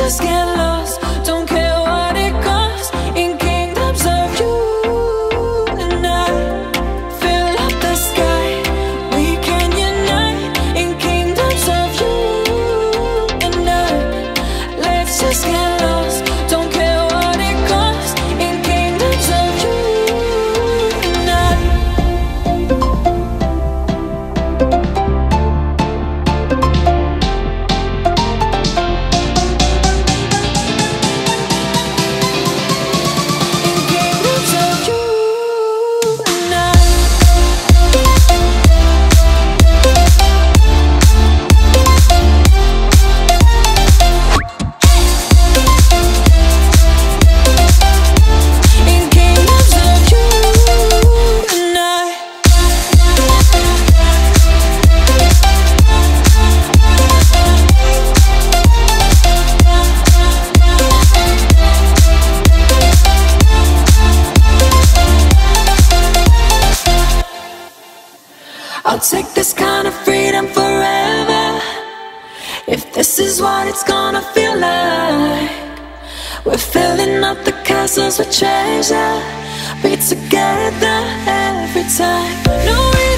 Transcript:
just get lost. I'll take this kind of freedom forever. If this is what it's gonna feel like, we're filling up the castles with treasure. Be together every time. No,